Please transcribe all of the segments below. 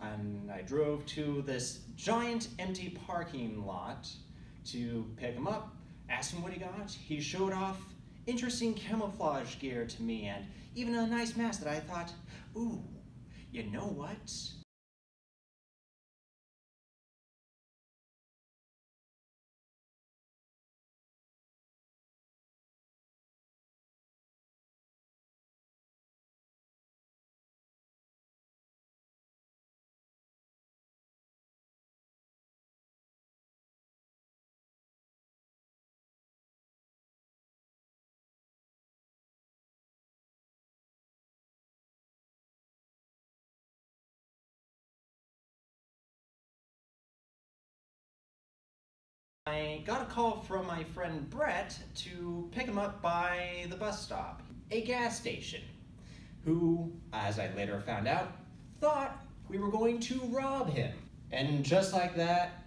and I drove to this giant empty parking lot to pick him up, asked him what he got. He showed off interesting camouflage gear to me and even a nice mask that I thought, ooh, you know what? I got a call from my friend Brett to pick him up by the bus stop, a gas station, who, as I later found out, thought we were going to rob him. And just like that,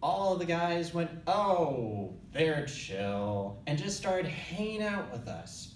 all of the guys went, oh, they're chill, and just started hanging out with us.